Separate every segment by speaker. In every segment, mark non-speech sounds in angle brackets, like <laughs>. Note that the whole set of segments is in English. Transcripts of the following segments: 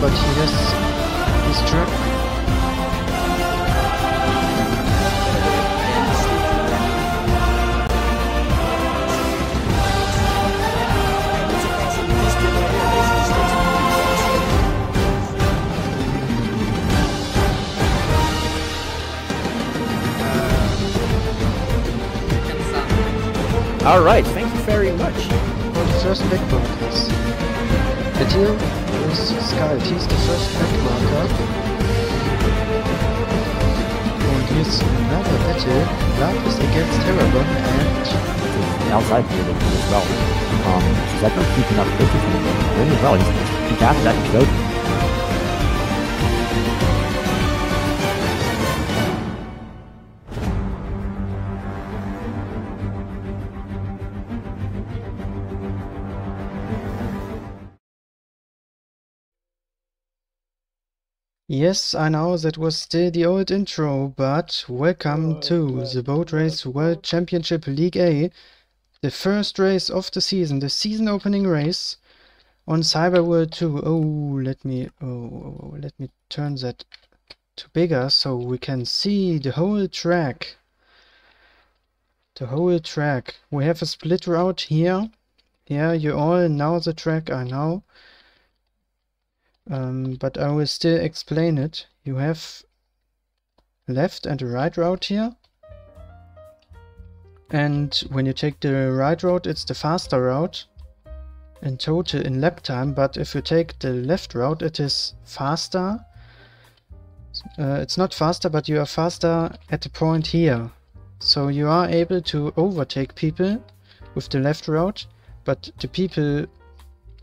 Speaker 1: But he his truck.
Speaker 2: Alright, thank you very much.
Speaker 1: For the first back markers. Betil is Skald, he's the first back marker. And here's another battle. Love is against Terragon and
Speaker 2: The outside field as well. Um, Zeko keeping up him really well. He's, he's after that go.
Speaker 1: Yes, I know that was still the old intro, but welcome to the Boat Race World Championship League A, the first race of the season, the season opening race on Cyber World 2. Oh, let me oh, oh, oh, let me turn that to bigger so we can see the whole track. The whole track. We have a split route here. Yeah, you all know the track, I know. Um, but I will still explain it. You have left and a right route here. And when you take the right route, it's the faster route in total in lap time. But if you take the left route, it is faster. Uh, it's not faster, but you are faster at the point here. So you are able to overtake people with the left route, but the people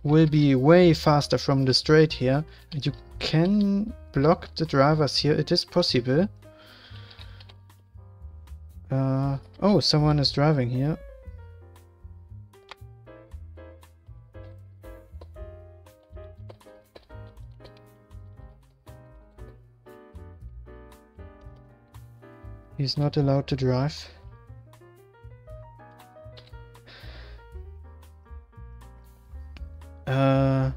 Speaker 1: will be way faster from the straight here. And you can block the drivers here. It is possible. Uh, oh, someone is driving here. He's not allowed to drive. Uh,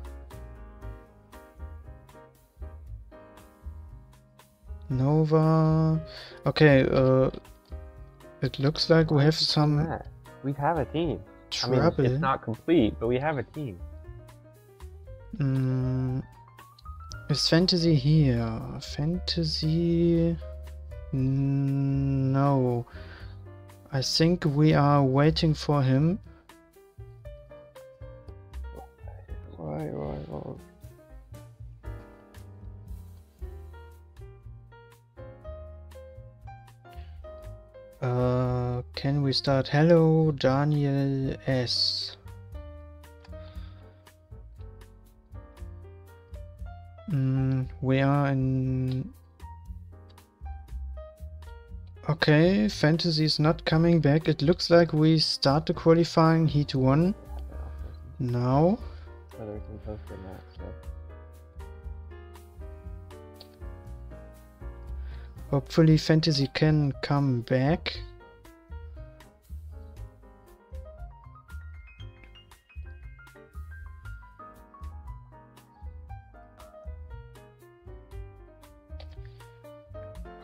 Speaker 1: Nova. Okay, uh, it looks like we have some
Speaker 3: Yeah, we have a team. I mean, it's not complete, but we have a team.
Speaker 1: Mm, is fantasy here? Fantasy. No. I think we are waiting for him. We start? Hello, Daniel S. Mm, we are in. Okay, fantasy is not coming back. It looks like we start the qualifying heat one now.
Speaker 3: Whether we can or not.
Speaker 1: Hopefully, fantasy can come back.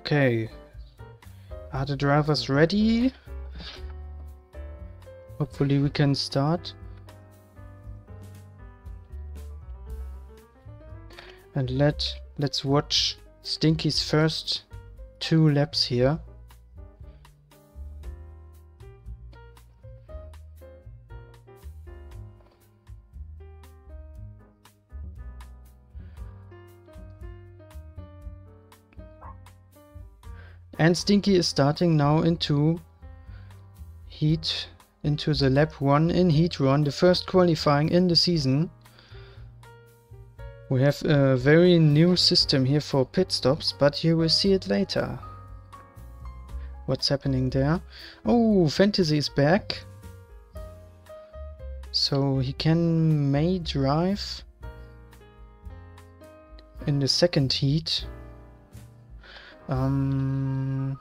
Speaker 1: Okay. Are the drivers ready? Hopefully we can start. And let let's watch Stinky's first two laps here. And Stinky is starting now into heat, into the lap 1 in heat run, the first qualifying in the season. We have a very new system here for pit stops, but you will see it later. What's happening there? Oh, Fantasy is back. So he can may drive in the second heat. Um...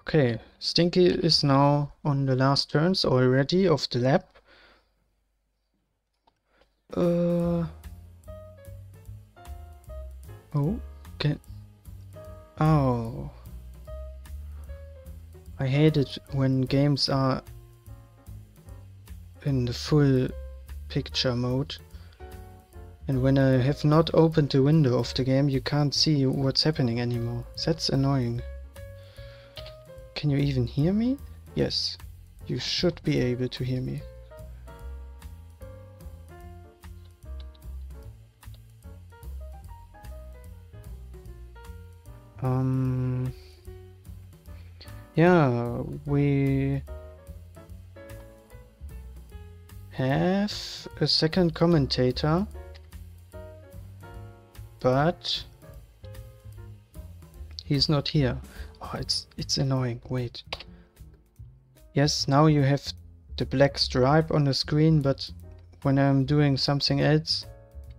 Speaker 1: Okay, Stinky is now on the last turns already of the lap. Uh... Oh, okay. Oh. I hate it when games are in the full picture mode. And when I have not opened the window of the game, you can't see what's happening anymore. That's annoying. Can you even hear me? Yes. You should be able to hear me. Um, yeah, we have a second commentator, but he's not here. Oh, it's it's annoying. Wait. Yes, now you have the black stripe on the screen, but when I'm doing something else,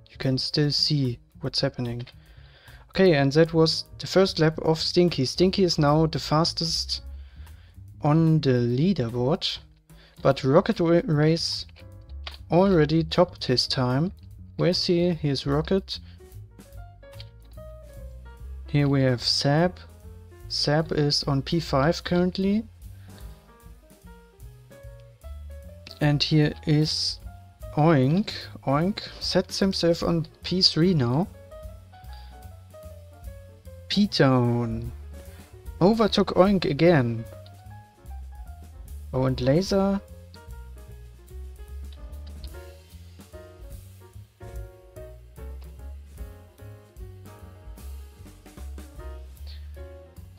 Speaker 1: you can still see what's happening. Okay, and that was the first lap of Stinky. Stinky is now the fastest on the leaderboard, but Rocket Race already topped his time. Where's he? Here's Rocket. Here we have Sab. Sab is on P5 currently. And here is Oink. Oink sets himself on P3 now. P-Town overtook Oink again. Oh, and Laser.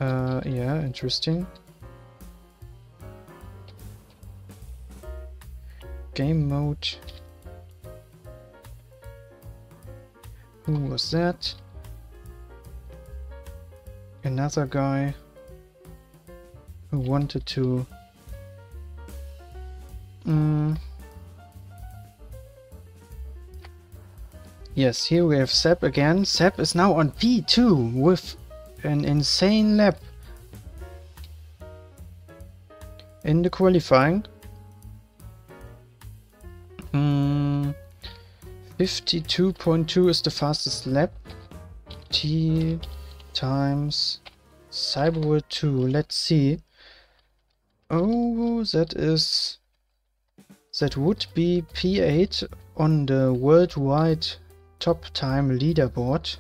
Speaker 1: Uh, yeah, interesting. Game mode. Who was that? Another guy who wanted to mm. Yes, here we have Sepp again. Sepp is now on P2 with an insane lap in the qualifying. Mm, 52.2 is the fastest lap. T times Cyberworld 2. Let's see. Oh, that is... That would be P8 on the worldwide top time leaderboard.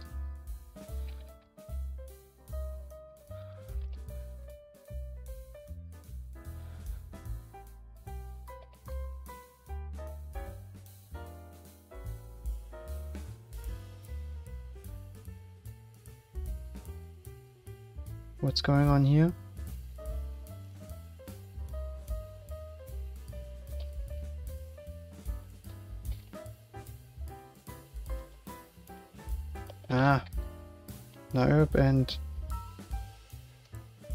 Speaker 1: What's going on here? Ah, herb and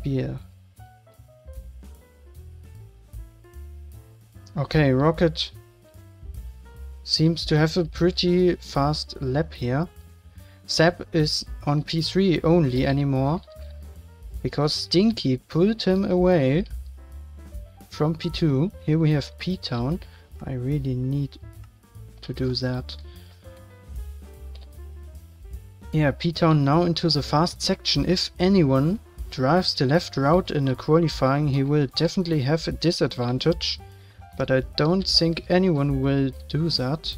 Speaker 1: beer. Okay, Rocket seems to have a pretty fast lap here. Sap is on P3 only anymore because Stinky pulled him away from P2. Here we have P-Town. I really need to do that. Yeah, P-Town now into the fast section. If anyone drives the left route in the qualifying, he will definitely have a disadvantage. But I don't think anyone will do that.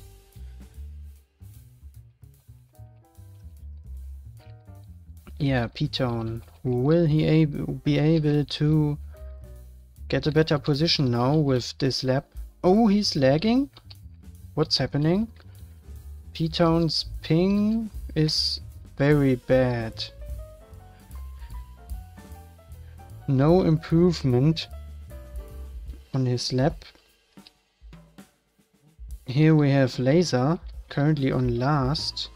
Speaker 1: Yeah, P-Town. Will he able, be able to get a better position now with this lap? Oh, he's lagging? What's happening? P-Town's ping is very bad. No improvement on his lap. Here we have Laser, currently on last.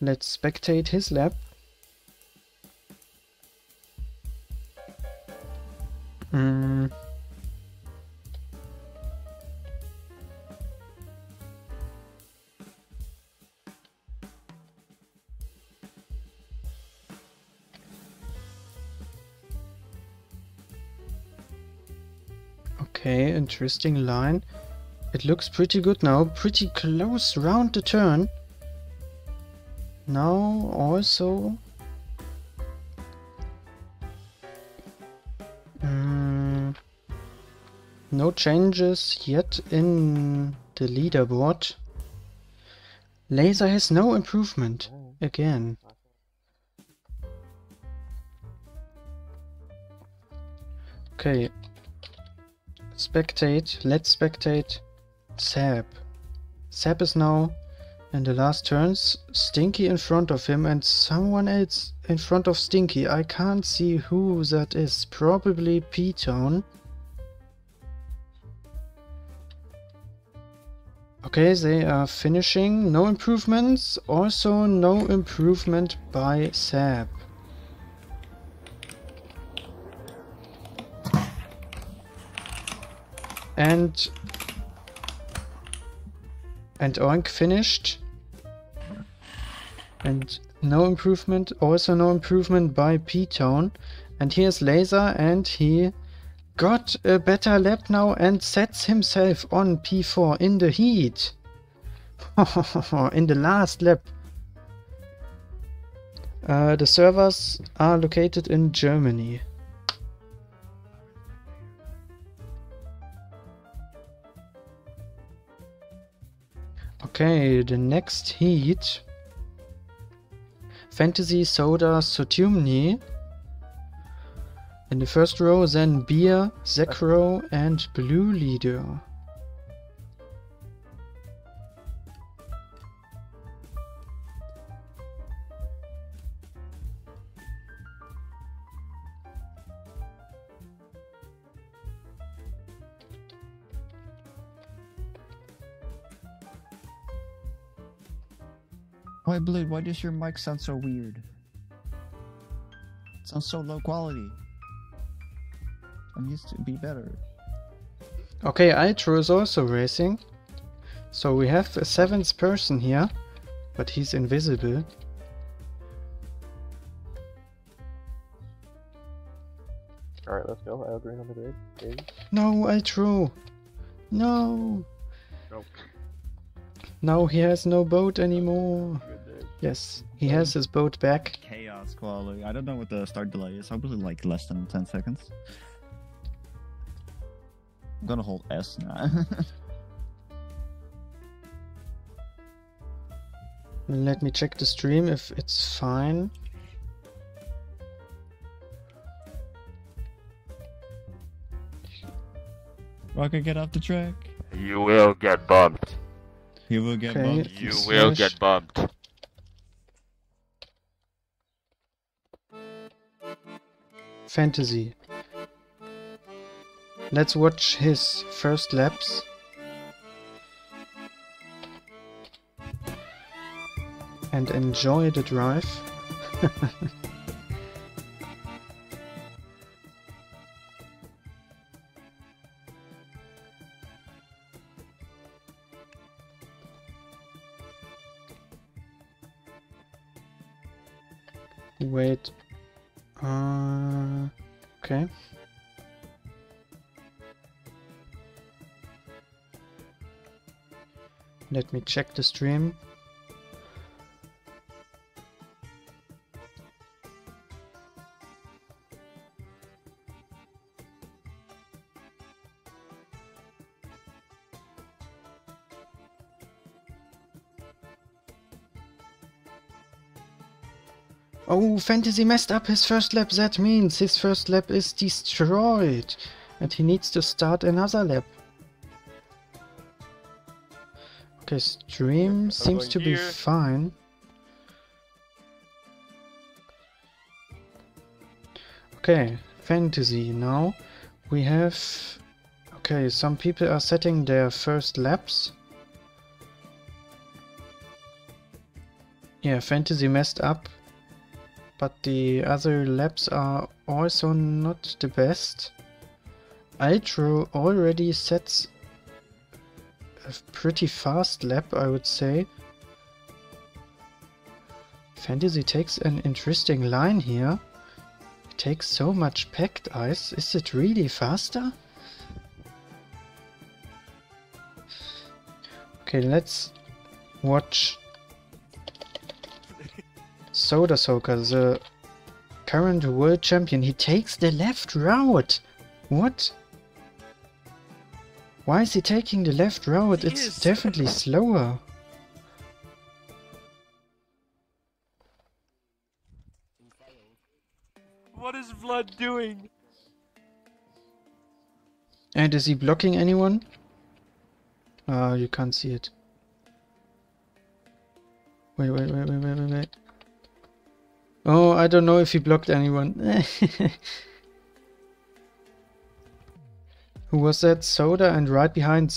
Speaker 1: Let's spectate his lap. Mm. Okay, interesting line. It looks pretty good now, pretty close round the turn. Now also... Mm, no changes yet in the leaderboard. Laser has no improvement again. Okay. Spectate. Let's spectate Sap. Sap is now in the last turns. Stinky in front of him and someone else in front of Stinky. I can't see who that is. Probably P-Town. Okay, they are finishing. No improvements. Also no improvement by Sab. And and Oink finished. And no improvement, also no improvement by P-Town. And here's Laser and he got a better lap now and sets himself on P4 in the heat. <laughs> in the last lap. Uh, the servers are located in Germany. Okay, the next heat. Fantasy Soda Sotumni. In the first row, then Beer, Zekro, and Blue Leader.
Speaker 4: Oh, why, Blue, why does your mic sound so weird? It sounds so low quality. I'm used to be better.
Speaker 1: Okay, Itro is also racing. So we have a seventh person here, but he's invisible.
Speaker 3: Alright, let's go. I'll green on the grid. Baby.
Speaker 1: No, Itro! No!
Speaker 3: Nope.
Speaker 1: Now he has no boat anymore.
Speaker 3: Good day.
Speaker 1: Yes, he has his boat back.
Speaker 4: Chaos quality. I don't know what the start delay is. I Probably like less than 10 seconds. I'm gonna hold S now. <laughs>
Speaker 1: Let me check the stream if it's fine.
Speaker 4: Rocket, get off the track.
Speaker 5: You will get bumped.
Speaker 4: You will get
Speaker 1: Okay.
Speaker 4: bumped.
Speaker 5: You
Speaker 1: Slash-
Speaker 5: will get bumped.
Speaker 1: Fantasy. Let's watch his first laps. And enjoy the drive. <laughs> Let me check the stream. Oh, Fantasy messed up his first lap. That means his first lap is destroyed. And he needs to start another lap. Okay, stream seems to be fine. Okay, Fantasy now. We have... Okay, some people are setting their first laps. Yeah, Fantasy messed up but the other laps are also not the best. Altro already sets a pretty fast lap, I would say. Fantasy takes an interesting line here. It takes so much packed ice. Is it really faster? Okay, let's watch Soda Soaker, the current world champion. He takes the left route. What? Why is he taking the left route?
Speaker 6: He
Speaker 1: It's
Speaker 6: is.
Speaker 1: definitely slower.
Speaker 6: What is Vlad doing?
Speaker 1: And is he blocking anyone? Ah, you can't see it. Wait, wait, wait, wait, wait, wait, wait. Oh, I don't know if he blocked anyone. <laughs> Who was that? Soda and right behind.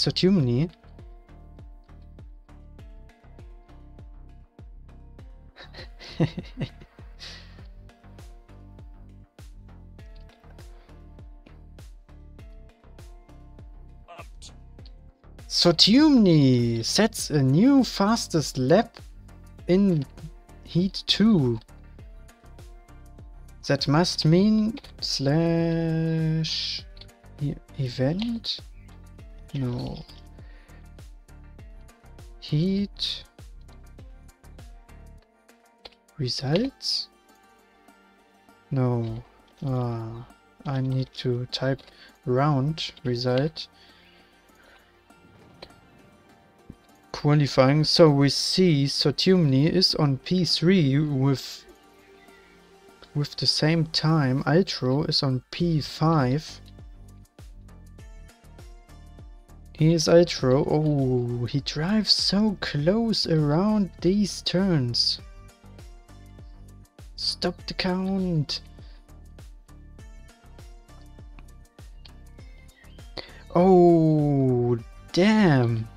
Speaker 6: Bumped.
Speaker 1: Sotumni sets a new fastest lap in Heat 2. That must mean slash event? No. Heat results? No. Ah, I need to type round result. qualifying. So we see Sotumni is on P3 with with the same time. Altro is on P5. Here's Altro. Oh, he drives so close around these turns. Stop the count. Oh, damn.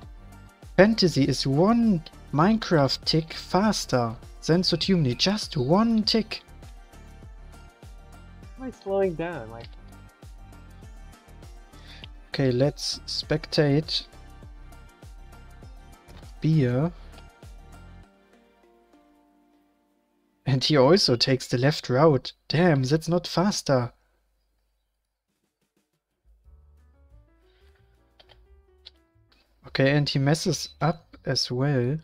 Speaker 1: Fantasy is one Minecraft tick faster than Sotumni. Just one tick.
Speaker 3: Am I slowing down? Like,
Speaker 1: Okay, let's spectate. Beer. And he also takes the left route. Damn, that's not faster. Okay, and he messes up as well.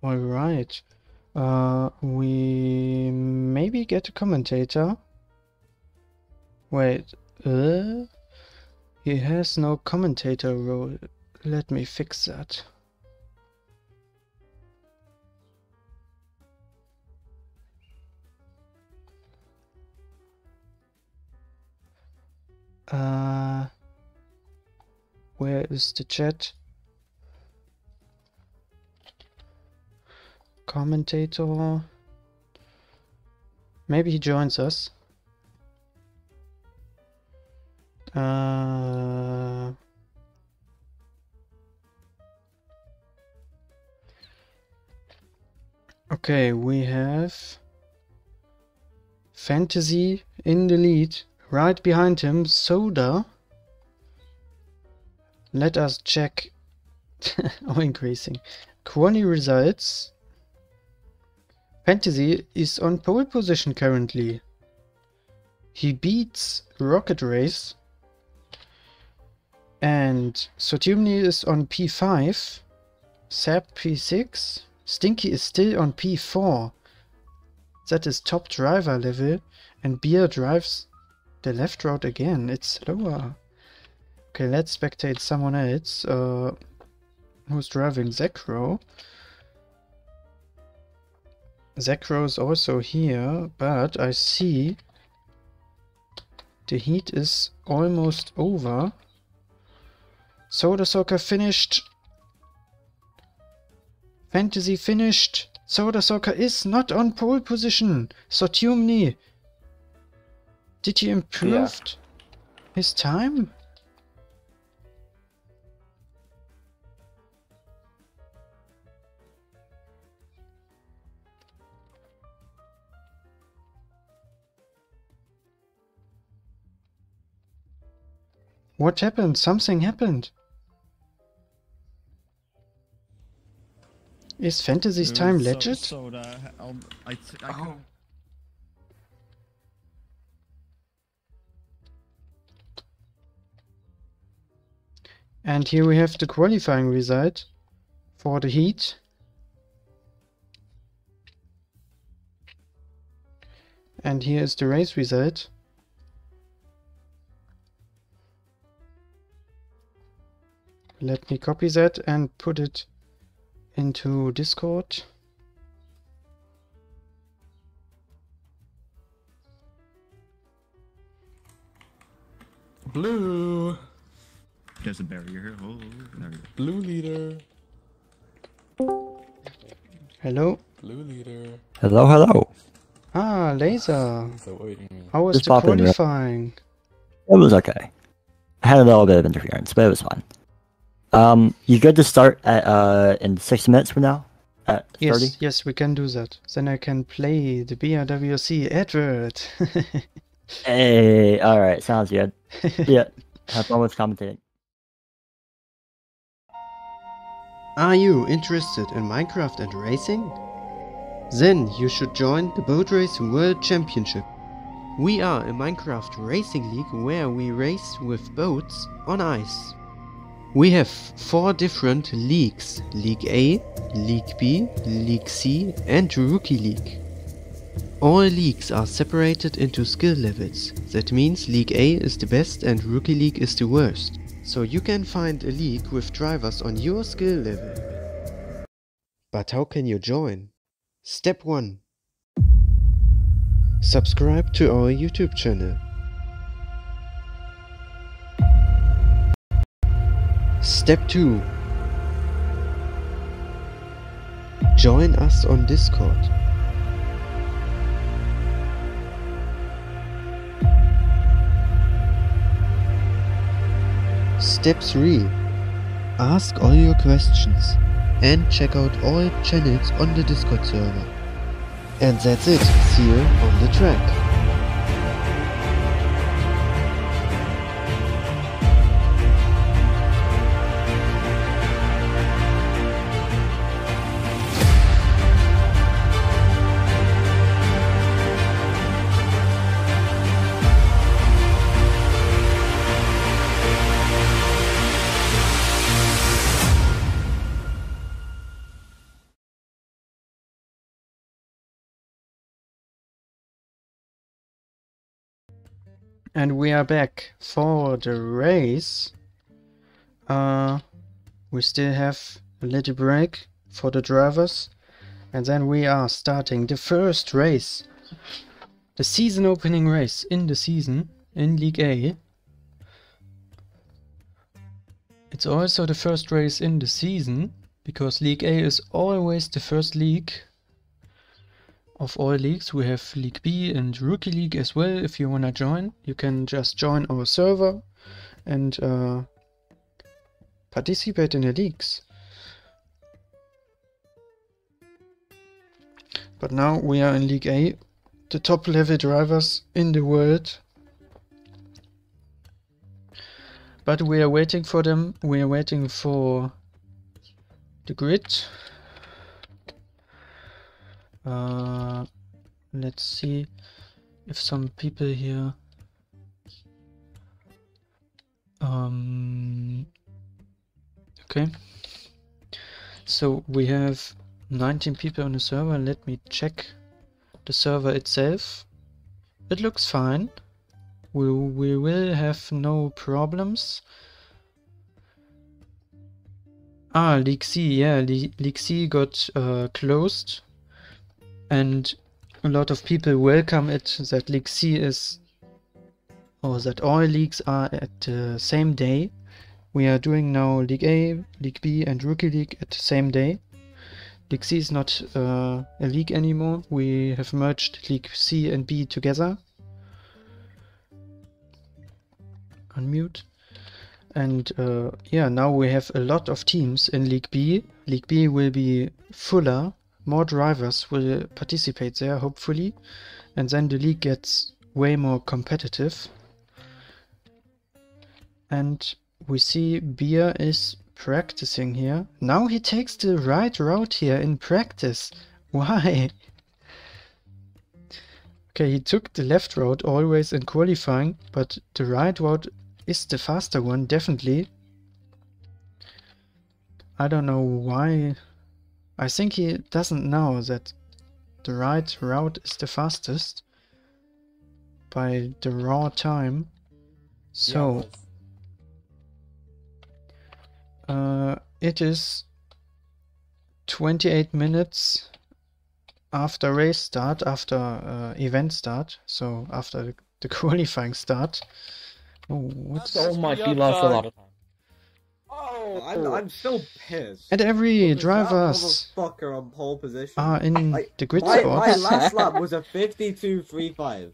Speaker 1: All right. Uh, we maybe get a commentator. Wait, uh, he has no commentator role. Let me fix that. Uh, where is the chat? Commentator. Maybe he joins us. Uh, okay, we have Fantasy in the lead. Right behind him, Soda. Let us check. <laughs> oh, increasing. Quali results. Fantasy is on pole position currently. He beats Rocket Race. And Sotumni is on P5. Sap P6. Stinky is still on P4. That is top driver level. And Beer drives the left route again. It's slower. Okay, let's spectate someone else. Uh, who's driving Zekro. Zekro is also here, but I see the heat is almost over. Soda Soaker finished. Fantasy finished. Soda Soaker is not on pole position. Sotumni. Did he improve his time? What happened? Something happened. Is Fantasy's time
Speaker 4: So-
Speaker 1: legit?
Speaker 4: Soda. I'll, I, th- I
Speaker 6: Oh.
Speaker 4: can-
Speaker 1: And here we have the qualifying result for the heat. And here is the race result. Let me copy that and put it into Discord.
Speaker 7: Blue.
Speaker 4: There's a barrier here. Oh, there we go.
Speaker 7: Blue leader.
Speaker 1: Hello?
Speaker 7: Blue leader.
Speaker 2: Hello, hello.
Speaker 1: Ah, Laser.
Speaker 7: So.
Speaker 1: How was
Speaker 2: Just
Speaker 1: the
Speaker 2: pop in, right?
Speaker 1: qualifying?
Speaker 2: It was okay. I had a little bit of interference, but it was fine. Um, you good to start at uh in six minutes from now? At
Speaker 1: Yes,
Speaker 2: thirty?
Speaker 1: yes, we can do that. Then I can play the BRWC advert. <laughs>
Speaker 2: Hey, all right, sounds good. <laughs> Yeah, have fun with commentating.
Speaker 1: Are you interested in Minecraft and racing? Then you should join the Boat Race World Championship. We are a Minecraft racing league where we race with boats on ice. We have four different leagues League A, League B, League C, and Rookie League. All leagues are separated into skill levels. That means League A is the best and Rookie League is the worst. So you can find a league with drivers on your skill level. But how can you join? Step 1 Subscribe to our YouTube channel. Step 2 Join us on Discord. Step 3 Ask all your questions and check out all channels on the Discord server. And that's it, see you on the track. And we are back for the race. Uh, we still have a little break for the drivers. And then we are starting the first race. The season opening race in the season in League A. It's also the first race in the season because League A is always the first league of all leagues. We have League B and Rookie League as well. If you wanna join, you can just join our server and uh, participate in the leagues. But now we are in League A, the top level drivers in the world. But we are waiting for them. We are waiting for the grid. Uh, let's see if some people here. Um, okay. So we have 19 people on the server. Let me check the server itself. It looks fine. We, we will have no problems. Ah, C, yeah, C got uh, closed and a lot of people welcome it that League C is or that all leagues are at the same day. We are doing now League A, League B and Rookie League at the same day. League C is not uh, a league anymore. We have merged League C and B together. Unmute. And uh, yeah, now we have a lot of teams in League B. League B will be fuller more drivers will participate there, hopefully, and then the league gets way more competitive. And we see Beer is practicing here. Now he takes the right route here in practice. <laughs> Why? Okay, he took the left route always in qualifying, but the right route is the faster one, definitely. I don't know why. I think he doesn't know that the right route is the fastest by the raw time. So, uh, it is 28 minutes after race start, after uh, event start, so after the, the <laughs> qualifying start. Oh, what's
Speaker 7: So might be lost a lot of time. Oh, I'm, I'm so pissed.
Speaker 1: and every
Speaker 7: Because that
Speaker 1: drivers
Speaker 7: motherfucker on pole position.
Speaker 1: are in
Speaker 7: Like,
Speaker 1: the grid
Speaker 7: my, my last lap was a 52.35.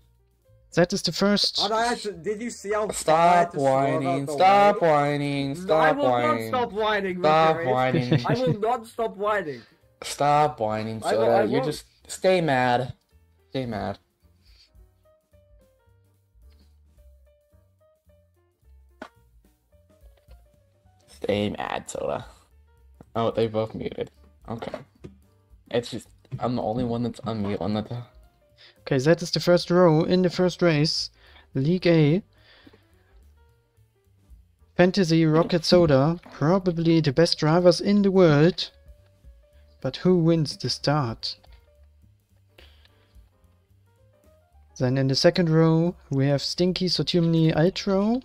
Speaker 1: That is the first.
Speaker 7: And I actually, did you see how far I had
Speaker 8: Stop
Speaker 7: to
Speaker 8: whining, stop
Speaker 7: way?
Speaker 8: whining,
Speaker 7: I
Speaker 8: stop
Speaker 7: will
Speaker 8: whining.
Speaker 7: not stop whining, <laughs>
Speaker 8: Stop whining.
Speaker 7: I will not stop whining.
Speaker 8: Stop whining,
Speaker 7: I will- I
Speaker 8: you
Speaker 7: won't.
Speaker 8: just stay mad. Stay mad. Stay mad, Soda. Oh, they both muted. Okay. It's just I'm the only one that's unmute on the.
Speaker 1: Okay, that is the first row in the first race. League A. Fantasy Rocket Soda, probably the best drivers in the world. But who wins the start? Then in the second row, we have Stinky, Sotumni, Altro.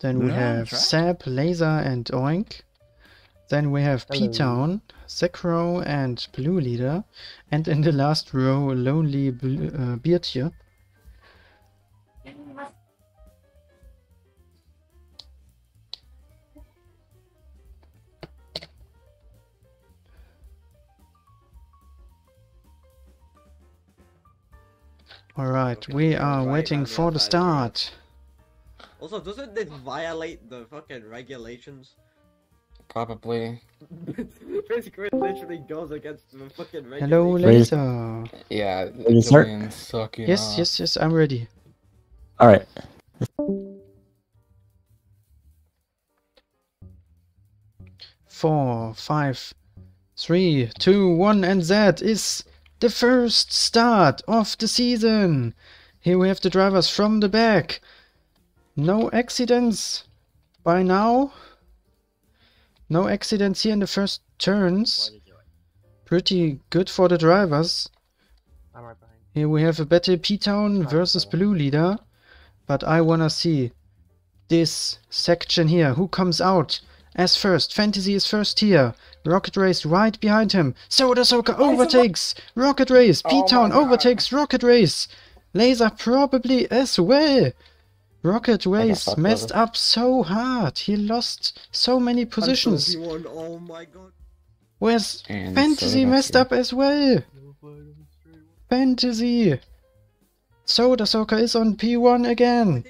Speaker 1: Then we
Speaker 4: Luna
Speaker 1: have
Speaker 4: track?
Speaker 1: Sap, Laser, and Oink. Then we have
Speaker 3: Hello.
Speaker 1: P-Town, Zekro, and Blue Leader. And in the last row, Lonely Bl- uh, Beertje. Alright,
Speaker 7: Okay,
Speaker 1: we are waiting for the
Speaker 7: outside here.
Speaker 1: start.
Speaker 7: Also, doesn't this violate the fucking regulations?
Speaker 8: Probably. <laughs>
Speaker 7: this grid literally goes against the fucking regulations.
Speaker 1: Hello,
Speaker 2: Raise-
Speaker 1: Laser.
Speaker 8: Yeah.
Speaker 2: you start?
Speaker 8: Julian's sucking
Speaker 1: Yes,
Speaker 8: off.
Speaker 1: yes, yes, I'm ready.
Speaker 2: Alright.
Speaker 1: Four, five, three, two, one, and that is the first start of the season. Here we have the drivers from the back. No accidents by now. No accidents here in the first turns. Pretty good for the drivers.
Speaker 3: Right.
Speaker 1: Here we have a battle P-Town versus. Blue Leader. But I wanna see this section here. Who comes out as first? Fantasy is first here. Rocket Race right behind him. Soda Soaker overtakes Rocket Race.
Speaker 8: Oh
Speaker 1: P-Town
Speaker 8: God.
Speaker 1: overtakes Rocket Race. Laser probably as well. Rocket Race messed up so hard. He lost so many positions.
Speaker 7: Until he won, Oh my god.
Speaker 1: Whereas
Speaker 8: And
Speaker 1: Fantasy
Speaker 8: Soda
Speaker 1: messed up as well. Fantasy. Soda Soaker is on P1 again.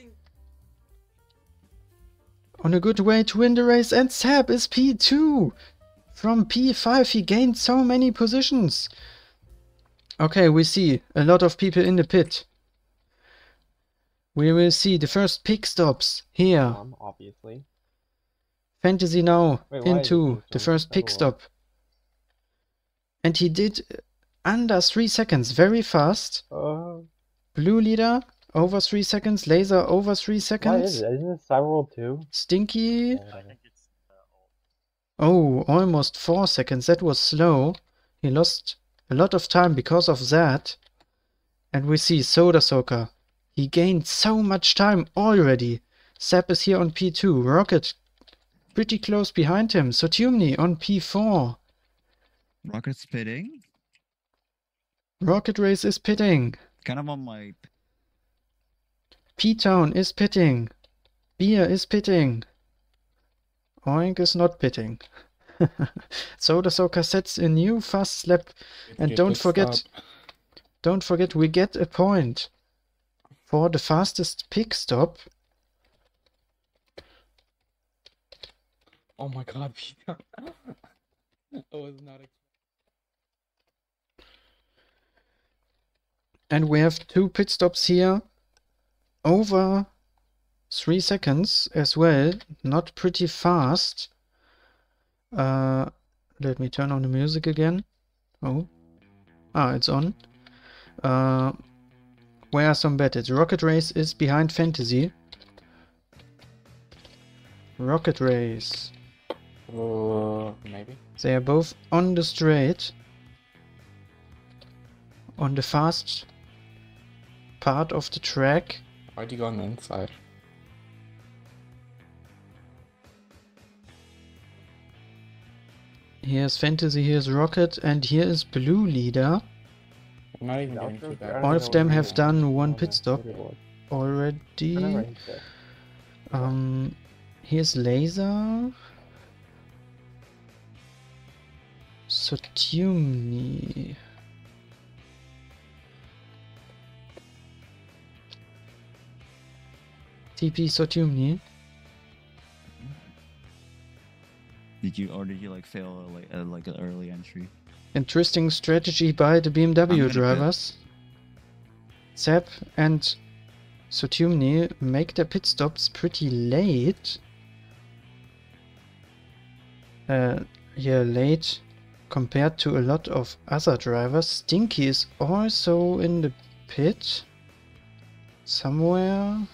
Speaker 1: On a good way to win the race, and Sab is P2. From P5 he gained so many positions. Okay, we see a lot of people in the pit. We will see the first pick stops here.
Speaker 3: Um, obviously.
Speaker 1: Fantasy now
Speaker 3: Wait, why is it
Speaker 1: into the first pick stop. And he did under 3 seconds, very fast.
Speaker 3: Uh,
Speaker 1: Blue leader over 3 seconds, laser over 3
Speaker 3: why is
Speaker 1: seconds.
Speaker 3: it? Isn't it Cyberworld 2?
Speaker 1: Stinky,
Speaker 3: Oh,
Speaker 1: oh, almost 4 seconds, that was slow. He lost a lot of time because of that. And we see Soda Soaker. He gained so much time already. Sap is here on P2, Rocket pretty close behind him, Sotumni on P4.
Speaker 4: Rocket spitting.
Speaker 1: Rocket Race is pitting.
Speaker 4: Kind of on my.
Speaker 1: P-Town is pitting. Beer is pitting. Oink is not pitting. <laughs> Soda Soaker sets a new fast lap. And don't forget,
Speaker 8: stop.
Speaker 1: don't forget, we get a point for the fastest pick stop.
Speaker 8: Oh my god, Peter. <laughs> I was not.
Speaker 1: And we have two pit stops here over three seconds as well. Not pretty fast. Uh, let me turn on the music again. Oh. Ah, it's on. Uh, where are some battles? Rocket Race is behind Fantasy. Rocket Race.
Speaker 8: Uh, maybe.
Speaker 1: They are both on the straight. On the fast part of the track.
Speaker 8: Why do you go on the inside?
Speaker 1: Here's Fantasy, here's Rocket, and here is Blue Leader.
Speaker 8: I'm not even
Speaker 3: Yeah,
Speaker 8: getting feedback.
Speaker 3: go- I don't
Speaker 1: All of them have done one pit stop
Speaker 3: maybe it was.
Speaker 1: already.
Speaker 3: Whatever he said.
Speaker 1: Um, here's Laser. Sotumni. TP Sotumni.
Speaker 4: Did you or did you like fail uh, like uh, like an early entry?
Speaker 1: Interesting strategy by the BMW drivers. Zep and Sotumni make their pit stops pretty late. Uh, yeah, late compared to a lot of other drivers. Stinky is also in the pit somewhere.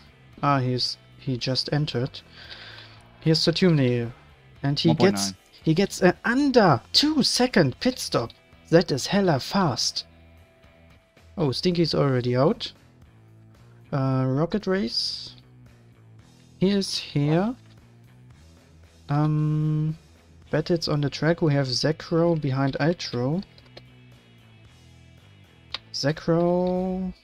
Speaker 1: Ah, he's he just entered. Here's Sotumni, and he
Speaker 4: 1.9.
Speaker 1: gets he gets an under two second pit stop. That is hella fast. Oh, Stinky's already out. Uh, Rocket Race. He is here. Um, battles on the track. We have Zekro behind Altro. Zekro.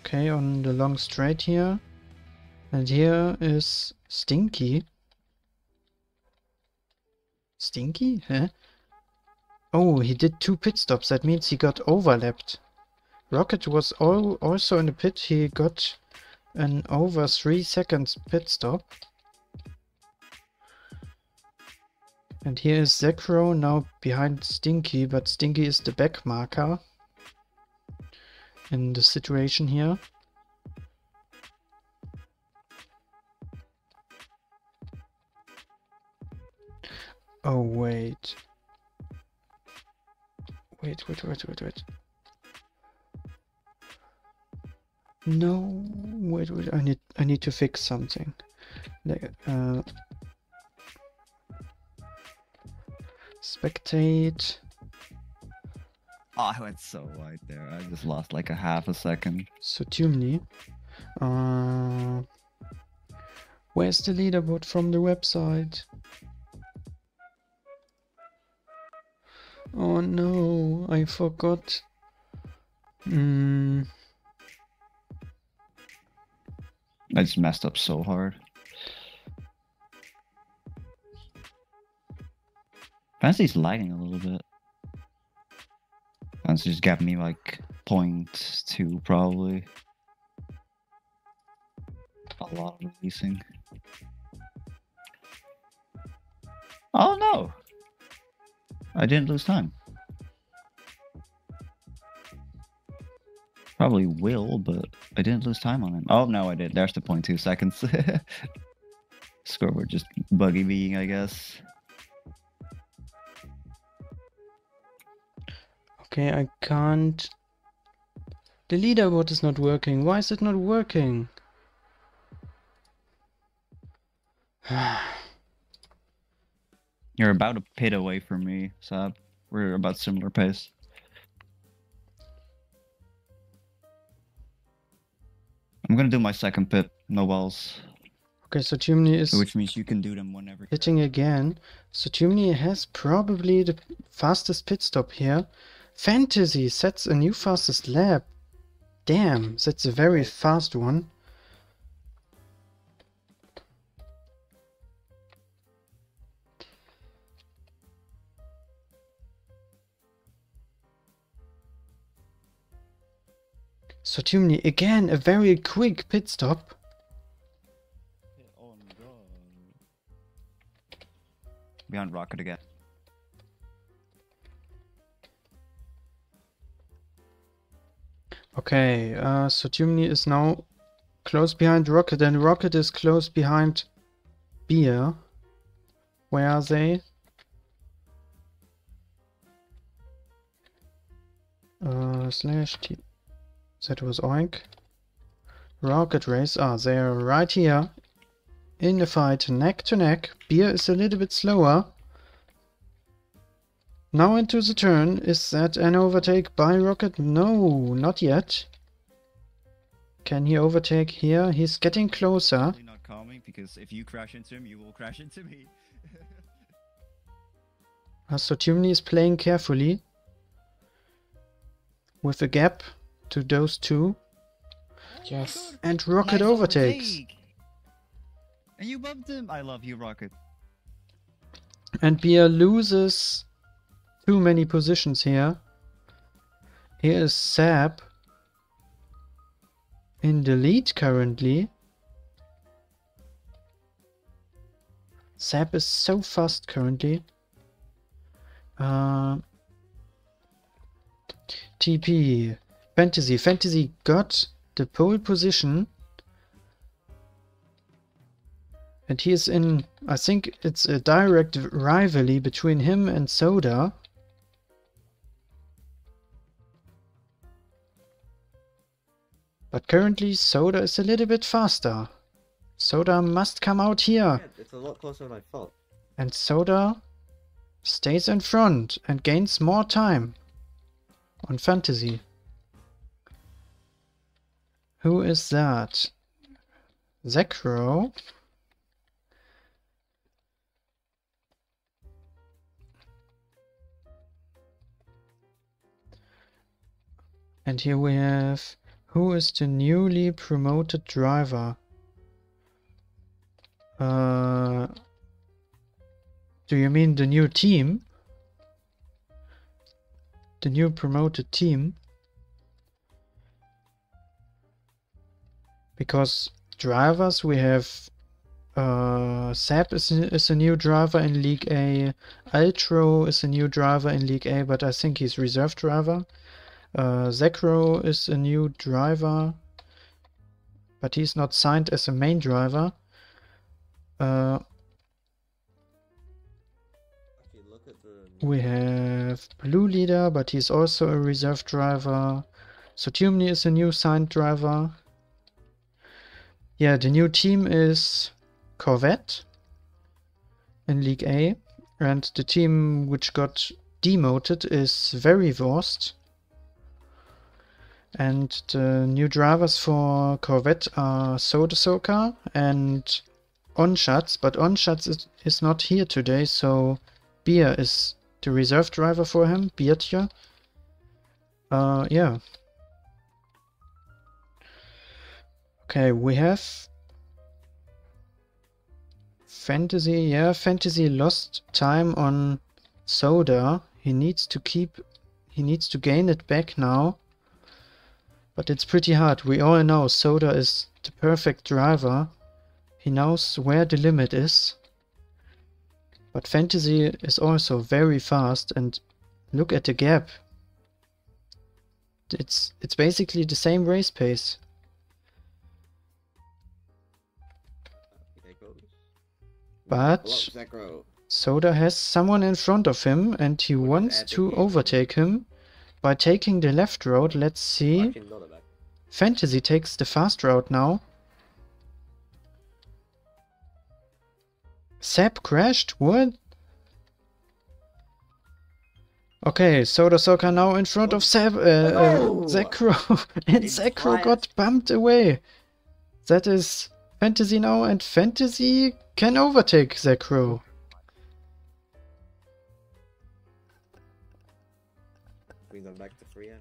Speaker 1: Okay, on the long straight here. And here is Stinky. Stinky? Huh? Oh, he did two pit stops. That means he got overlapped. Rocket was all also in the pit. He got an over three seconds pit stop. And here is Zekro now behind Stinky, but Stinky is the back marker in the situation here. Oh, wait. Wait, wait, wait, wait, wait. No, wait, wait, I need, I need to fix something. Like, uh, spectate.
Speaker 4: Oh, I went so wide there. I just lost like a half a second.
Speaker 1: Sotumni. Uh, where's the leaderboard from the website? Oh no, I forgot. Hmm.
Speaker 4: I just messed up so hard. Fantasy's lagging a little bit. Fancy's got me like point two probably. A lot of releasing. Oh no! I didn't lose time. Probably will, but I didn't lose time on it. Oh no, I did. There's the point two seconds. <laughs> Scoreboard just buggy being, I guess.
Speaker 1: Okay, I can't. The leaderboard is not working. Why is it not working? <sighs> <sighs>
Speaker 4: You're about a pit away from me, so we're about similar pace. I'm gonna do my second pit, no balls,
Speaker 1: Okay, so Chimney is
Speaker 4: which means you can do them whenever.
Speaker 1: hitting again. Sotumni has probably the fastest pit stop here. Fantasy sets a new fastest lap. Damn, that's a very fast one. Sotumni again a very quick pit stop.
Speaker 4: Behind Rocket again.
Speaker 1: Okay, uh, Sotumni is now close behind Rocket, and Rocket is close behind Beer. Where are they? Uh, slash T. That was Oink. Rocket Race. Ah, they're right here. In the fight, neck to neck. Beer is a little bit slower. Now into the turn. Is that an overtake by Rocket? No, not yet. Can he overtake here? He's getting closer.
Speaker 4: Not calming because if you crash into him, you will crash into me. <laughs>
Speaker 1: Astotumni is playing carefully. With a gap to those two.
Speaker 8: Yes.
Speaker 1: And Rocket
Speaker 4: Nice
Speaker 1: overtakes.
Speaker 4: overtake. And you bumped him. I love you, Rocket.
Speaker 1: And Beer loses too many positions here. Here is Sap in the lead currently. Sap is so fast currently. Uh, TP. Fantasy. Fantasy got the pole position. And he is in, I think it's a direct rivalry between him and Soda. But currently Soda is a little bit faster. Soda must come out here.
Speaker 7: Yeah, it's a lot closer than I thought.
Speaker 1: And Soda stays in front and gains more time on Fantasy. Who is that? Zekro? And here we have who is the newly promoted driver? Uh, do you mean the new team? The new promoted team? Because drivers we have uh, is a, is a new driver in League A. Altro is a new driver in League A, but I think he's reserve driver. Uh, Zekro is a new driver, but he's not signed as a main driver. Uh, we have Blue Leader, but he's also a reserve driver. Sotumni is a new signed driver. Yeah, the new team is Corvette in League A, and the team which got demoted is Very Worst. And the new drivers for Corvette are Soda Soaker and Onshots, but Onshots is, is not here today, so Beer is the reserve driver for him, Beertje. Uh, yeah. Okay, we have Fantasy, yeah, Fantasy lost time on Soda. He needs to keep, he needs to gain it back now. But it's pretty hard. We all know Soda is the perfect driver. He knows where the limit is. But Fantasy is also very fast and look at the gap. It's it's basically the same race pace. But Soda has someone in front of him and he wants to overtake him by taking the left road. Let's see.
Speaker 7: Actually, not a bad.
Speaker 1: Fantasy takes the fast route now. Sap crashed? What? Okay, Soda Soaker now in front of Sap, uh, uh, Zekro, <laughs> and Zekro got bumped away. That is Fantasy now, and Fantasy can overtake Zekro.
Speaker 7: Bring them back to free end.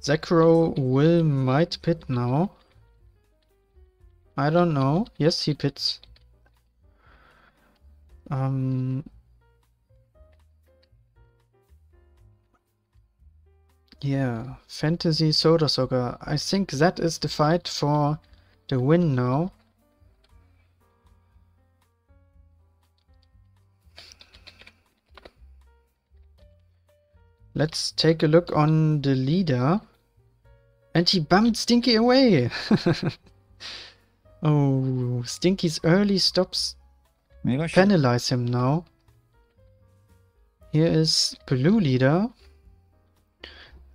Speaker 1: Zekro will might pit now. I don't know. Yes, he pits. Um. Yeah, Fantasy Soda Soaker. I think that is the fight for the win now. Let's take a look on the leader. And he bumped Stinky away. <laughs> Oh, Stinky's early stops
Speaker 4: Maybe
Speaker 1: penalize him now. Here is blue leader.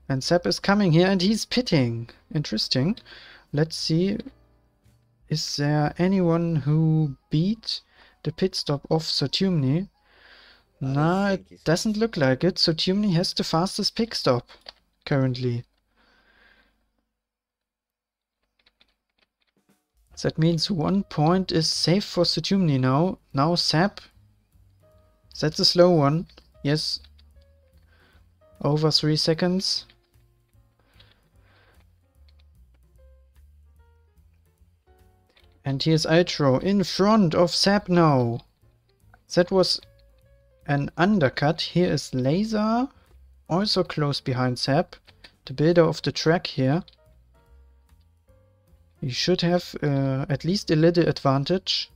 Speaker 1: And Sep is coming here and he's pitting. Interesting. Let's see. Is there anyone who beat the pit stop of Sotumni? Nah,
Speaker 7: think
Speaker 1: it doesn't look like it. Sotumni has the fastest pit stop currently. That means one point is safe for Sotumni now. Now Sap. That's a slow one. Yes. Over three seconds. And here's Altro in front of Sap now. That was an undercut. Here is Laser. Also close behind Sap. The builder of the track here. You should have uh, at least a little advantage.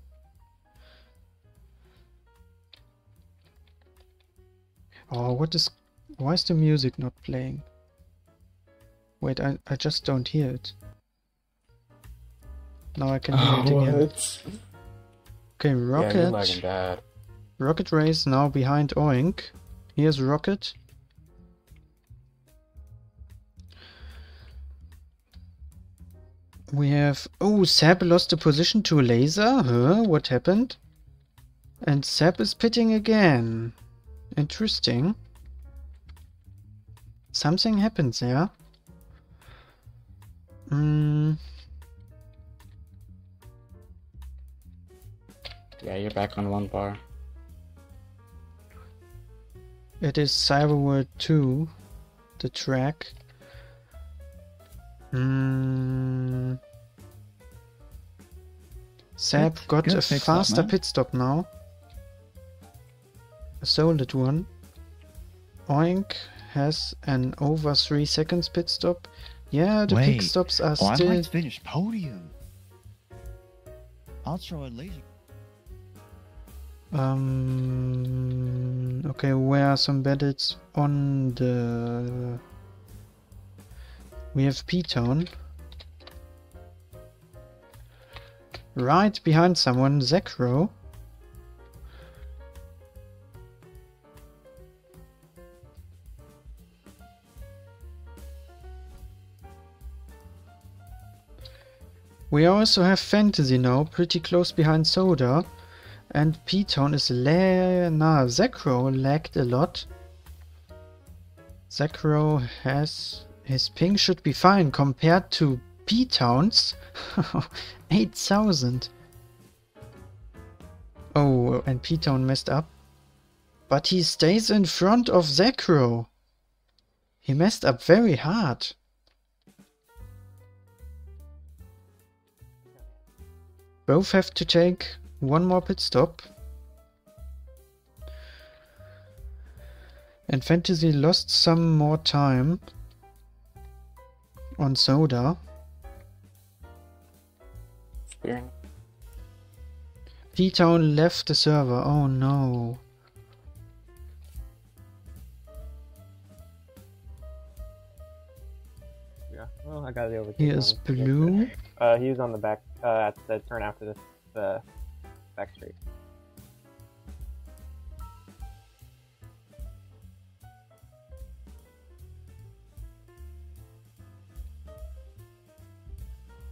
Speaker 1: Oh, what is... Why is the music not playing? Wait, I, I just don't hear it. Now I can hear it <laughs> again.
Speaker 8: What?
Speaker 1: Okay,
Speaker 8: Yeah, you're
Speaker 1: Rocket.
Speaker 8: lagging bad.
Speaker 1: Rocket Race now behind Oink. Here's Rocket. We have... Oh, Sab lost a position to Laser? Huh? What happened? And Sab is pitting again. Interesting. Something happens there. Hmm...
Speaker 8: Yeah, you're back on one bar.
Speaker 1: It is Cyberworld 2, the track. Mm. Sab
Speaker 4: Good-
Speaker 1: got
Speaker 4: good
Speaker 1: a faster pit stop now. A solid one. Oink has an over 3 seconds pit stop. Yeah, the pit stops are
Speaker 4: Oh, I
Speaker 1: still...
Speaker 4: might finish podium. I'll throw a laser.
Speaker 1: Um, okay, where are some battles on the... We have P-Town. Right behind someone, Zekro. We also have Fantasy now, pretty close behind Soda. And P-Town is la- nah, Zekro lagged a lot. Zekro has his ping should be fine compared to P-Town's <laughs> 8000. Oh, and P-Town messed up. But he stays in front of Zekro. He messed up very hard. Both have to take one more pit stop. And Fantasy lost some more time on Soda.
Speaker 8: Spearing.
Speaker 1: P-Town left the server. Oh no.
Speaker 3: Yeah. Well, I got it over.
Speaker 1: He is blue.
Speaker 3: Uh, he was on the back uh, at the turn after this the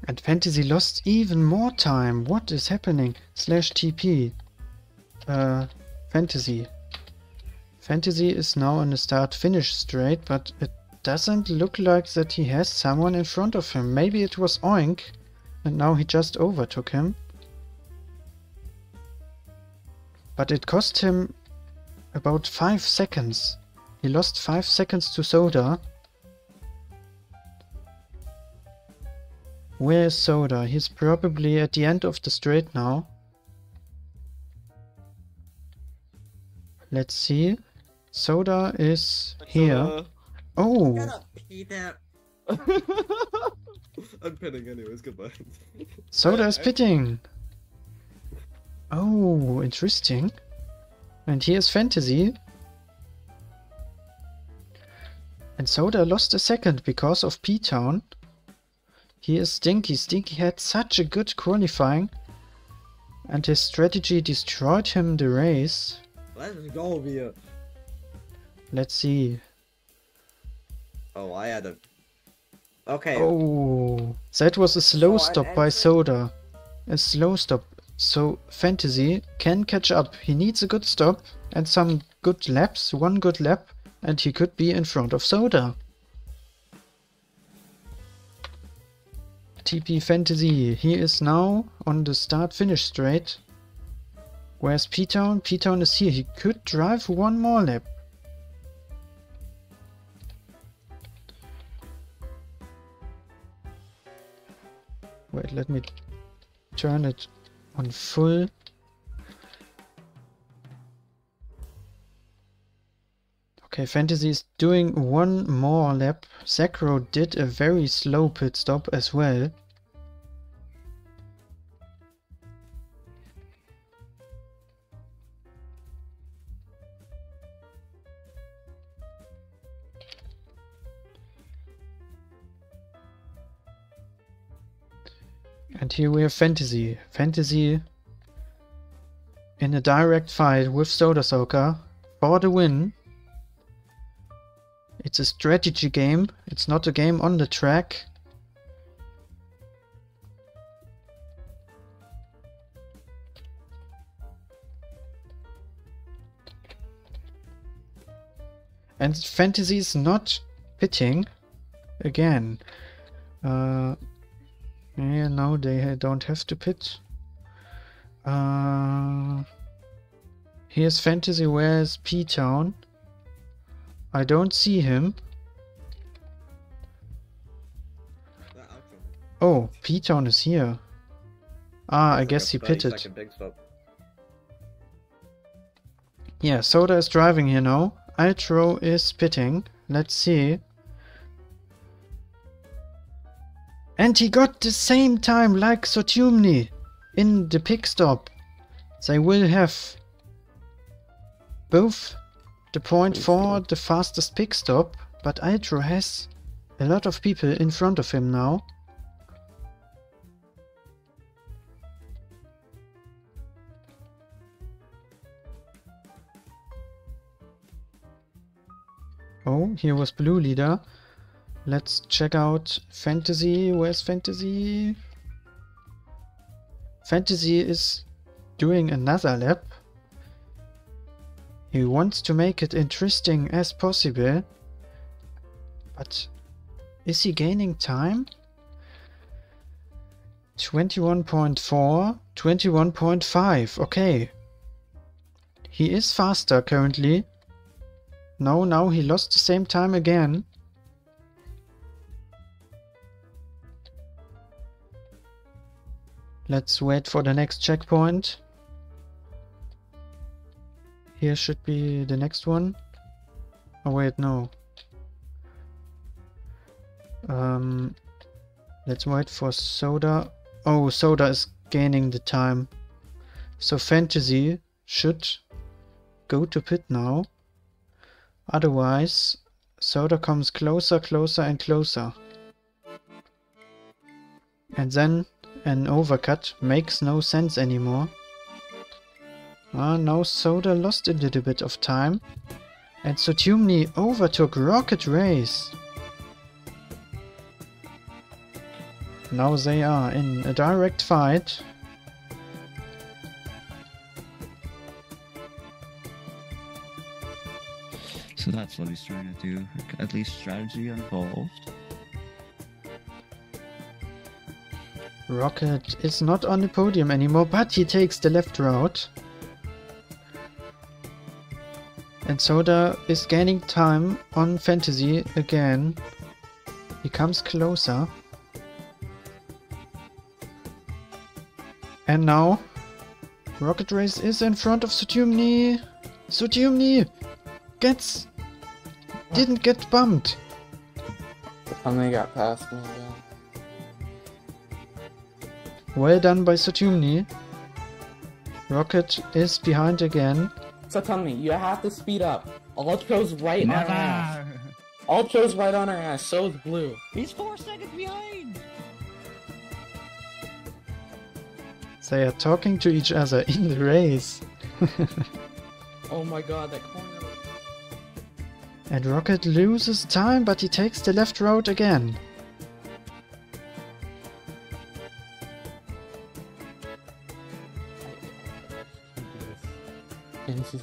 Speaker 1: And Fantasy lost even more time. What is happening? Slash TP. Uh, Fantasy. Fantasy is now on the start finish straight, but it doesn't look like that he has someone in front of him. Maybe it was Oink, and now he just overtook him. But it cost him about 5 seconds. He lost 5 seconds to Soda. Where is Soda? He's probably at the end of the straight now. Let's see. Soda is here. Oh,
Speaker 7: Shut up, Peter. I'm pinning anyways, goodbye.
Speaker 1: Soda is <laughs> pitting. Oh, interesting. And here's Fantasy. And Soda lost a second because of P-Town. Here is Stinky. Stinky had such a good qualifying. And his strategy destroyed him the race.
Speaker 7: Let's go, Via.
Speaker 1: Let's see.
Speaker 7: Oh, I had a. Okay.
Speaker 1: Oh, that was a slow
Speaker 7: oh, So,
Speaker 1: stop by Soda. A slow stop. So Fantasy can catch up. He needs a good stop and some good laps, one good lap, and he could be in front of Soda. TP Fantasy, he is now on the start finish straight. Where's P-Town? P-Town is here. He could drive one more lap. Wait, let me turn it on full. Okay, Fantasy is doing one more lap. Zekro did a very slow pit stop as well. And here we have Fantasy. Fantasy in a direct fight with Soda Soaker for the win. It's a strategy game. It's not a game on the track. And Fantasy is not pitting again. Uh, yeah, now they don't have to pit. Uh, here's Fantasy, where's P-Town? I don't see him. Oh, P-Town is here. Ah, I guess he pitted. Yeah, Soda is driving here now. Altro is pitting. Let's see. And he got the same time like Sotumni in the pit stop. They will have both the point for the fastest pit stop, but Altro has a lot of people in front of him now. Oh, here was blue leader. Let's check out fantasy. Where's fantasy? Fantasy is doing another lap. He wants to make it interesting as possible. But is he gaining time? 21.4, 21.5, okay. He is faster currently. No, now he lost the same time again. Let's wait for the next checkpoint. Here should be the next one. Oh wait, no. Um, let's wait for Soda. Oh, Soda is gaining the time. So Fantasy should go to pit now. Otherwise, Soda comes closer, closer and closer. And then an overcut makes no sense anymore. Ah, now Soda lost a little bit of time. And Sotumni overtook Rocket Race. Now they are in a direct fight.
Speaker 4: So that's what he's trying to do. At least strategy involved.
Speaker 1: Rocket is not on the podium anymore, but he takes the left route. And Soda is gaining time on Fantasy again. He comes closer. And now, Rocket Race is in front of Sotumni. Sotumni gets... didn't get bumped.
Speaker 8: Something got past me again.
Speaker 1: Well done by Sotumni. Rocket is behind again.
Speaker 8: Sotumni, you have to speed up. Altro's right on our ass. Altro's right on our ass, so is Blue.
Speaker 4: He's four seconds behind!
Speaker 1: They are talking to each other in the race. <laughs>
Speaker 8: oh my god, that corner.
Speaker 1: And Rocket loses time, but he takes the left road again.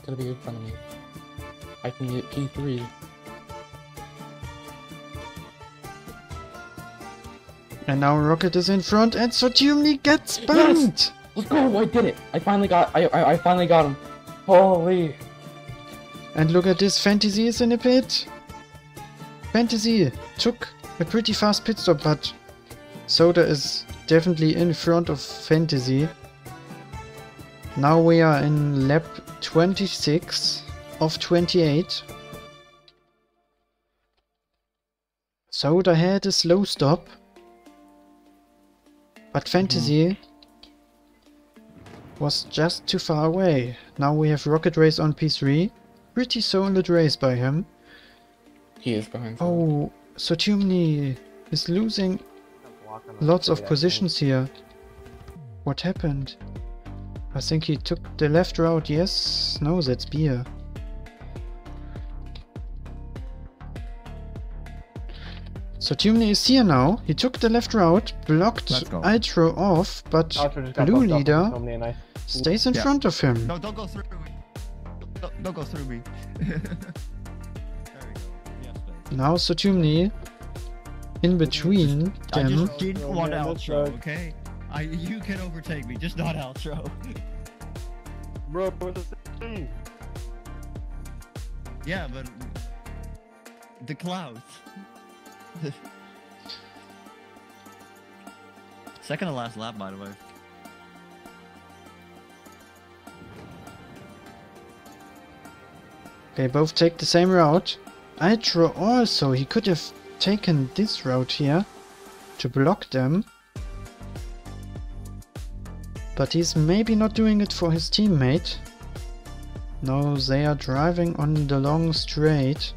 Speaker 8: Gonna be in front of me. I can get P3.
Speaker 1: And now Rocket is in front, and Sotumni gets bumped!
Speaker 8: Let's go! I did it! I finally got. I I, I finally got him. Holy!
Speaker 1: And look at this, Fantasy is in a pit. Fantasy took a pretty fast pit stop, but Soda is definitely in front of Fantasy. Now we are in lap 26 of 28. So Soda had a slow stop. But Fantasy mm-hmm. was just too far away. Now we have Rocket Race on P3. Pretty solid race by him.
Speaker 8: He is behind.
Speaker 1: Oh, Sotumni is losing
Speaker 3: Block on the
Speaker 1: lots of
Speaker 3: straight, I think.
Speaker 1: positions here. What happened? I think he took the left route, yes? No, that's beer. So Sotumni is here now. He took the left route, blocked
Speaker 4: Let's.
Speaker 1: Altro off, but
Speaker 3: Altro just got
Speaker 1: blue
Speaker 3: bumped
Speaker 1: leader
Speaker 3: nice.
Speaker 1: stays in
Speaker 4: Yeah.
Speaker 1: front of him.
Speaker 4: No, don't go through me. Don't, don't go through me. <laughs> there we go.
Speaker 1: Now Sotumni in between
Speaker 4: I
Speaker 1: them.
Speaker 4: just didn't want
Speaker 3: man, Altro,
Speaker 4: okay? I you can overtake me, just not Altro.
Speaker 3: Bro, what the thing?
Speaker 4: yeah, but the clouds. <laughs> Second to last lap, by the way.
Speaker 1: They both take the same route. Altro also, he could have taken this route here to block them. But he's maybe not doing it for his teammate. No, they are driving on the long straight.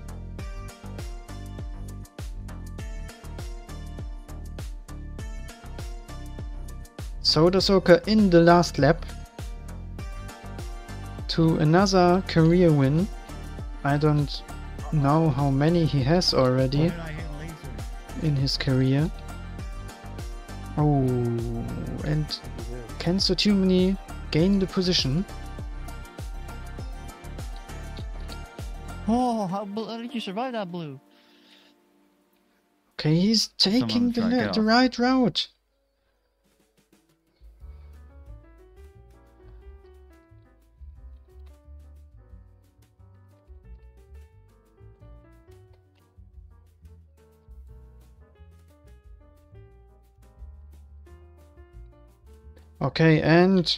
Speaker 1: Soda Soaker in the last lap to another career win. I don't know how many he has already in his career. Oh, and can Sotumni gain the position?
Speaker 4: Oh, how, how did you survive that blue?
Speaker 1: Okay, he's taking the,
Speaker 4: try to
Speaker 1: le-
Speaker 4: get
Speaker 1: the right route. Okay, and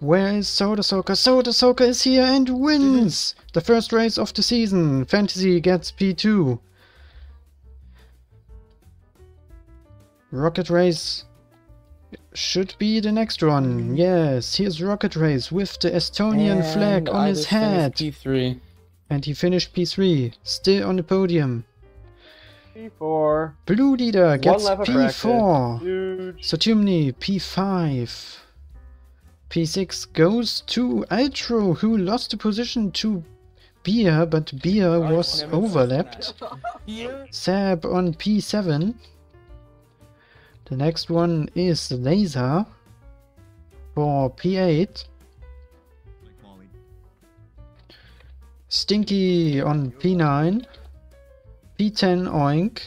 Speaker 1: where is Soda Soaker? Soda Soaker is here and wins the first race of the season. Fantasy gets P2. Rocket Race should be the next one. Mm-hmm. Yes, here's Rocket Race with the Estonian flag on
Speaker 8: I
Speaker 1: his head.
Speaker 8: P3.
Speaker 1: And he finished P3, still on the podium.
Speaker 3: P4.
Speaker 1: Blue leader gets
Speaker 3: lap of practice.
Speaker 1: P4.
Speaker 3: Huge.
Speaker 1: Sotumni P5. P6 goes to Altro, who lost the position to Beer, but Beer was overlapped. <laughs> Sab on P7. The next one is Laser for P8. Stinky on P9. P10 Oink.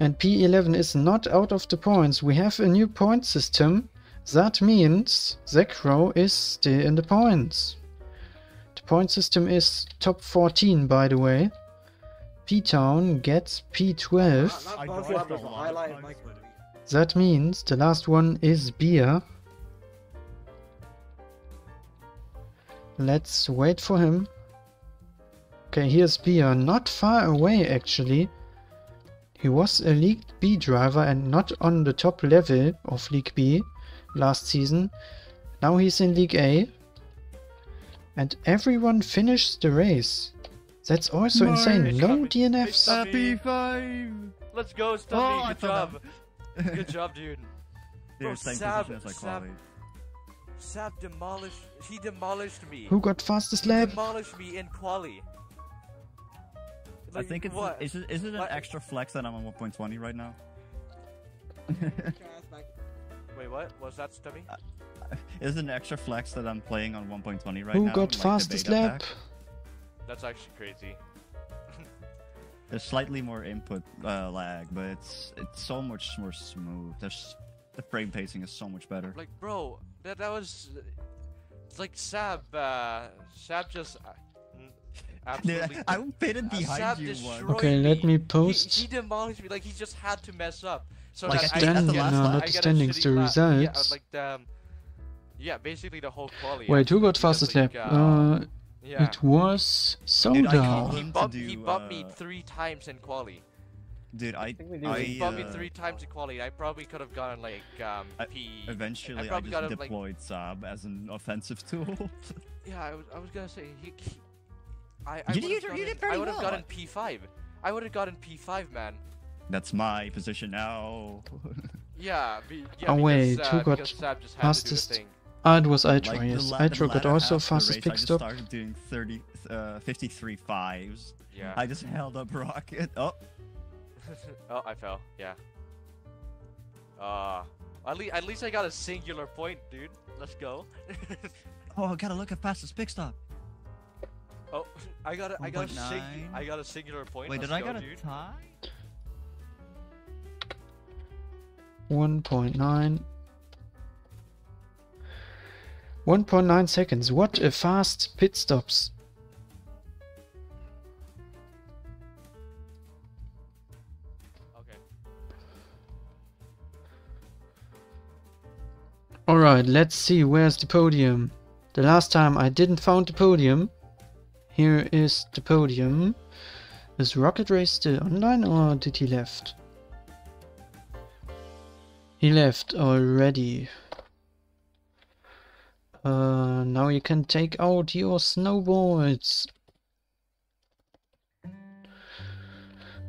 Speaker 1: And P11 is not out of the points. We have a new point system. That means Zekro is still in the points. The point system is top 14 by the way. P-Town gets P12.
Speaker 4: I
Speaker 7: Not both
Speaker 4: dodged
Speaker 7: levels,
Speaker 4: a
Speaker 7: a
Speaker 4: lot of
Speaker 7: highlight
Speaker 4: bugs,
Speaker 7: Mike.
Speaker 4: but-
Speaker 1: That means the last one is beer. Let's wait for him. Okay, here's beer. Not far away actually. He was a League B driver and not on the top level of League B last season. Now he's in League A. And everyone finished the race. That's also insane. No DNFs.
Speaker 4: Happy five!
Speaker 6: Let's go,
Speaker 4: Oh,
Speaker 6: Good job. Good <laughs> job, dude.
Speaker 4: They're
Speaker 6: Bro,
Speaker 4: same
Speaker 6: Sab-
Speaker 4: position as
Speaker 6: Sab- Sab demolished. He demolished me.
Speaker 1: Who got fastest
Speaker 6: He
Speaker 1: lap?
Speaker 6: demolished me in quali.
Speaker 4: I think it's
Speaker 6: what?
Speaker 4: is it, is it an
Speaker 6: What?
Speaker 4: extra flex that I'm on 1.20 right now?
Speaker 6: Wait, what? Was that Stummy?
Speaker 4: is it an extra flex that I'm playing on 1.20 right
Speaker 1: Who
Speaker 4: now?
Speaker 1: got
Speaker 4: like the
Speaker 1: fastest lap?
Speaker 4: pack?
Speaker 6: That's actually crazy. <laughs>
Speaker 4: There's slightly more input uh, lag, but it's it's so much more smooth. There's the frame pacing is so much better.
Speaker 6: Like, bro, that that was it's like Sab. Uh, Sab just uh, n- absolutely. <laughs>
Speaker 4: Dude, I pitted
Speaker 6: uh,
Speaker 4: behind
Speaker 6: Sab
Speaker 4: you
Speaker 6: destroyed
Speaker 4: once.
Speaker 1: Okay, let me post.
Speaker 6: he demolished me. Like he just had to mess up. So
Speaker 4: Like,
Speaker 6: that
Speaker 4: at the-
Speaker 6: I
Speaker 4: the last
Speaker 1: no, not
Speaker 6: I
Speaker 1: the
Speaker 6: get
Speaker 1: standings, the
Speaker 6: lap. Yeah,
Speaker 1: results.
Speaker 6: like the. um, Yeah, basically the whole quali.
Speaker 1: Wait, who got
Speaker 6: because,
Speaker 1: fastest lap?
Speaker 6: like,
Speaker 1: Uh,
Speaker 6: yeah.
Speaker 1: It was
Speaker 4: Dude, I
Speaker 1: Soda.
Speaker 4: can't
Speaker 6: He
Speaker 4: him to
Speaker 6: bumped, he
Speaker 4: do,
Speaker 6: bumped me
Speaker 4: uh,
Speaker 6: three times in quali.
Speaker 4: Dude, I,
Speaker 3: think
Speaker 4: I,
Speaker 6: He bumped me
Speaker 4: uh,
Speaker 6: three times in quali. I probably could have gotten like um,
Speaker 4: I-
Speaker 6: P.
Speaker 4: Eventually, I,
Speaker 6: probably
Speaker 4: just
Speaker 6: got him, like-
Speaker 4: deployed Saab as an offensive <laughs> tool.
Speaker 6: Yeah, I was, I was gonna say he. he I, I
Speaker 4: You did-
Speaker 6: would've
Speaker 4: you did- you
Speaker 6: gotten-
Speaker 4: very
Speaker 6: I would have
Speaker 4: well.
Speaker 6: gotten P5. I would have gotten P5, man.
Speaker 4: That's my position now. <laughs>
Speaker 6: Yeah, be, yeah
Speaker 1: Oh,
Speaker 6: because,
Speaker 1: wait,
Speaker 6: uh,
Speaker 1: who got
Speaker 6: because Sab just had
Speaker 1: fastest-
Speaker 6: to do the thing.
Speaker 1: Ah, it was Altro,
Speaker 4: like the
Speaker 1: yes.
Speaker 4: la- the
Speaker 1: Altro got also
Speaker 4: half
Speaker 1: fastest
Speaker 4: race,
Speaker 1: pick
Speaker 4: I just
Speaker 1: stop.
Speaker 4: started doing 30, uh, 53 fives.
Speaker 6: Yeah.
Speaker 4: I just held up rocket. Oh, <laughs>
Speaker 6: oh, I fell. Yeah. Uh, at least at least I got a singular point, dude. Let's go. <laughs>
Speaker 4: oh, I gotta look at fastest pick stop.
Speaker 6: Oh, I got a, I got a sing, I got a singular point.
Speaker 4: Wait,
Speaker 6: Let's
Speaker 4: did I
Speaker 6: go,
Speaker 4: get a
Speaker 6: dude.
Speaker 4: tie?
Speaker 1: 1.9. 1.9 seconds. What a fast pit stops.
Speaker 6: Okay.
Speaker 1: Alright, let's see where's the podium. The last time I didn't found the podium. Here is the podium. Is Rocket Race still online or did he left? He left already. Uh, now you can take out your snowboards.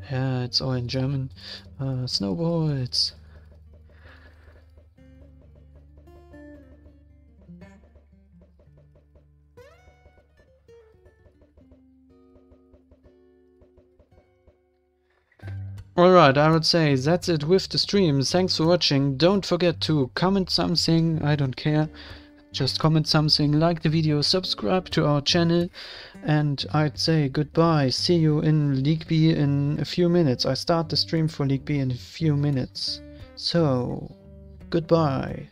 Speaker 1: Yeah, it's all in German. Uh, snowboards. Alright, I would say that's it with the stream. Thanks for watching. Don't forget to comment something, I don't care. Just comment something, like the video, subscribe to our channel, and I'd say goodbye. See you in League B in a few minutes. I start the stream for League B in a few minutes. So, goodbye.